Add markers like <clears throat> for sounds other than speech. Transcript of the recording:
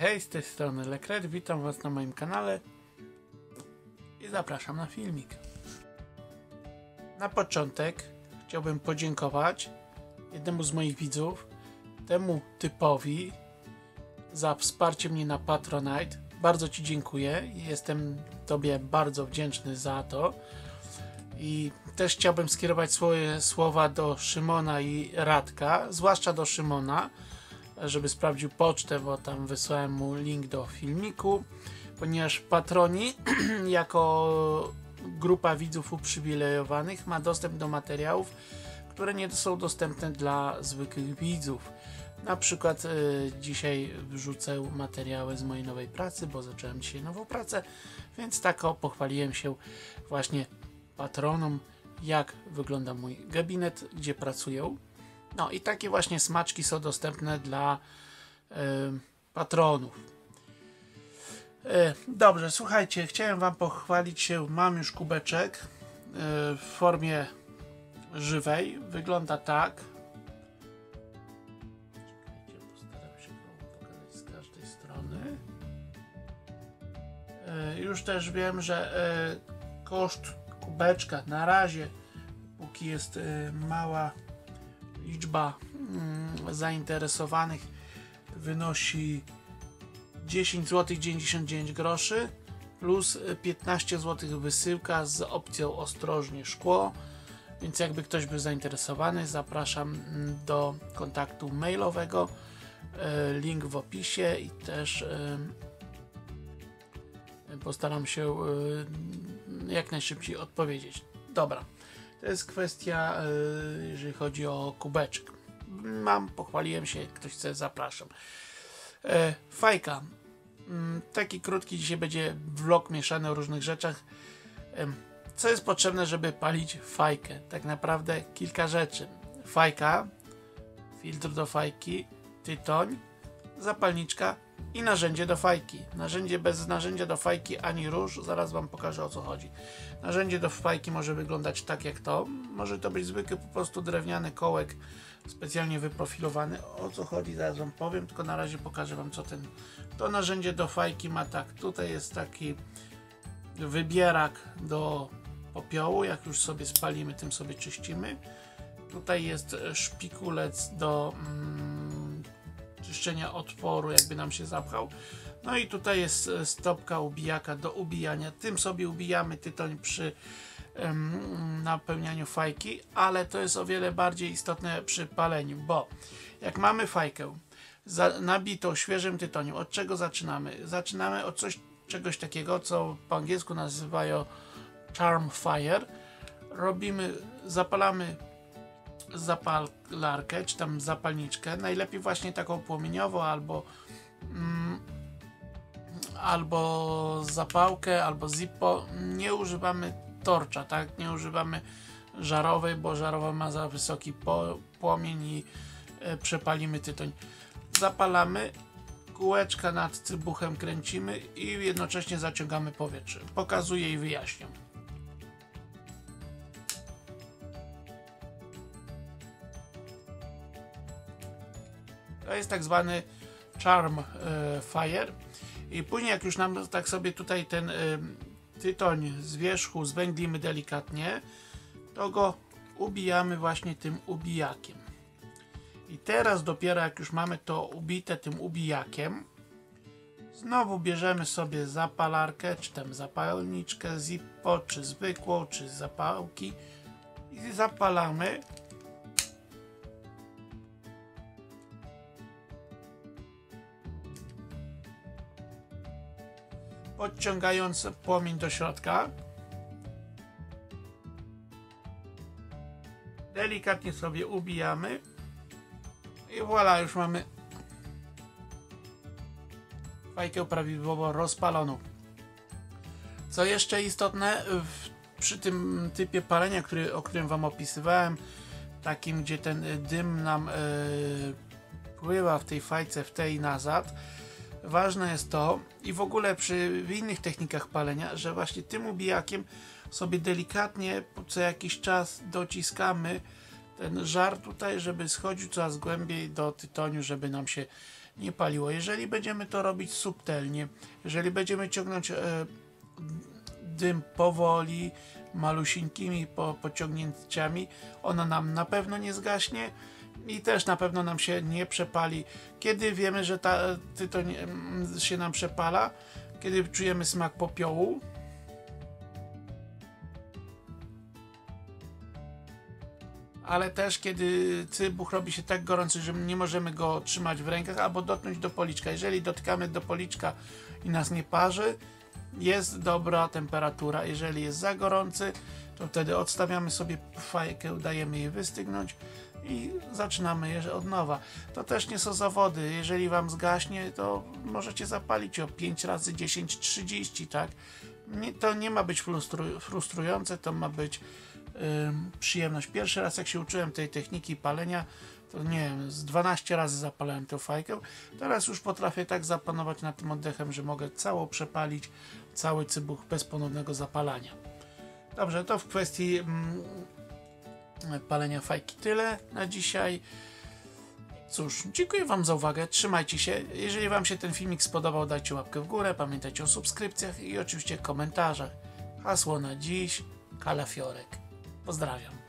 Hej, z tej strony Lekret, witam Was na moim kanale i zapraszam na filmik. Na początek chciałbym podziękować jednemu z moich widzów, temu typowi, za wsparcie mnie na Patronite. Bardzo Ci dziękuję i jestem Tobie bardzo wdzięczny za to. I też chciałbym skierować swoje słowa do Szymona i Radka, zwłaszcza do Szymona, żeby sprawdził pocztę, bo tam wysłałem mu link do filmiku, ponieważ patroni <clears throat> jako grupa widzów uprzywilejowanych ma dostęp do materiałów, które nie są dostępne dla zwykłych widzów. Na przykład y, dzisiaj wrzucę materiały z mojej nowej pracy, bo zacząłem dzisiaj nową pracę, więc tak o, pochwaliłem się właśnie patronom, jak wygląda mój gabinet, gdzie pracuję. No i takie właśnie smaczki są dostępne dla y, patronów. Y, dobrze, słuchajcie, chciałem Wam pochwalić się. Mam już kubeczek y, w formie żywej. Wygląda tak. Się go z każdej strony. Już też wiem, że koszt kubeczka na razie, póki jest mała liczba mm, zainteresowanych wynosi 10 zł 99 groszy plus 15 zł wysyłka z opcją ostrożnie szkło. Więc jakby ktoś był zainteresowany zapraszam do kontaktu mailowego. E, link w opisie i też e, postaram się e, jak najszybciej odpowiedzieć. Dobra to jest kwestia, e, jeżeli chodzi o kubeczek. Mam, pochwaliłem się, ktoś chce, zapraszam. E, fajka. Mm, taki krótki dzisiaj będzie vlog mieszany o różnych rzeczach. Co jest potrzebne, żeby palić fajkę? Tak naprawdę kilka rzeczy. Fajka, filtr do fajki, tytoń, zapalniczka i narzędzie do fajki. Narzędzie bez narzędzia do fajki ani róż, zaraz Wam pokażę o co chodzi. Narzędzie do fajki może wyglądać tak jak to. Może to być zwykły po prostu drewniany kołek specjalnie wyprofilowany. O co chodzi zaraz Wam powiem, tylko na razie pokażę Wam co ten... To narzędzie do fajki ma tak. Tutaj jest taki wybierak do popiołu. Jak już sobie spalimy, tym sobie czyścimy. Tutaj jest szpikulec do... Mm, czyszczenia otworu, jakby nam się zapchał. No i tutaj jest e, stopka ubijaka do ubijania. Tym sobie ubijamy tytoń przy napełnianiu fajki, ale to jest o wiele bardziej istotne przy paleniu, bo jak mamy fajkę za, nabitą świeżym tytoniem, od czego zaczynamy? Zaczynamy od coś, czegoś takiego, co po angielsku nazywają charm fire. Robimy, zapalamy zapalarkę, czy tam zapalniczkę, najlepiej właśnie taką płomieniową albo mm, albo zapałkę, albo zippo. Nie używamy torcza, tak? Nie używamy żarowej, bo żarowa ma za wysoki po, płomień i e, przepalimy tytoń. Zapalamy, kółeczka nad cybuchem kręcimy i jednocześnie zaciągamy powietrze. Pokazuję i wyjaśniam. To jest tak zwany Charm e, Fire. I później jak już nam tak sobie tutaj ten e, tytoń z wierzchu zwęglimy delikatnie, to go ubijamy właśnie tym ubijakiem. I teraz dopiero jak już mamy to ubite tym ubijakiem, znowu bierzemy sobie zapalarkę, czy tam zapalniczkę Zippo, czy zwykłą, czy zapałki i zapalamy podciągając płomień do środka. Delikatnie sobie ubijamy. I voilà, już mamy fajkę prawidłowo rozpaloną. Co jeszcze istotne, w, przy tym typie palenia, który, o którym Wam opisywałem, takim, gdzie ten dym nam yy, pływa w tej fajce w tej nazad, ważne jest to i w ogóle przy innych technikach palenia, że właśnie tym ubijakiem sobie delikatnie co jakiś czas dociskamy ten żar tutaj, żeby schodził coraz głębiej do tytoniu, żeby nam się nie paliło. Jeżeli będziemy to robić subtelnie, jeżeli będziemy ciągnąć e, dym powoli, malusieńkimi po, pociągnięciami, ono nam na pewno nie zgaśnie i też na pewno nam się nie przepali. Kiedy wiemy, że ta tytoń mm, się nam przepala? Kiedy czujemy smak popiołu, ale też kiedy cybuch robi się tak gorący, że nie możemy go trzymać w rękach albo dotknąć do policzka. Jeżeli dotykamy do policzka i nas nie parzy, jest dobra temperatura. Jeżeli jest za gorący, to wtedy odstawiamy sobie fajkę, dajemy jej wystygnąć i zaczynamy od nowa. To też nie są zawody. Jeżeli wam zgaśnie, to możecie zapalić o 5 razy 10, 30, tak? Nie, to nie ma być frustru, frustrujące, to ma być przyjemność. Pierwszy raz jak się uczyłem tej techniki palenia, to nie wiem, z 12 razy zapalałem tę fajkę. Teraz już potrafię tak zapanować nad tym oddechem, że mogę cało przepalić cały cybuch bez ponownego zapalania. Dobrze, to w kwestii mm, palenia fajki tyle na dzisiaj. Cóż, dziękuję Wam za uwagę, trzymajcie się. Jeżeli Wam się ten filmik spodobał, dajcie łapkę w górę, pamiętajcie o subskrypcjach i oczywiście komentarzach. Hasło na dziś, kalafiorek. Pozdrawiam.